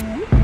Mm-hmm.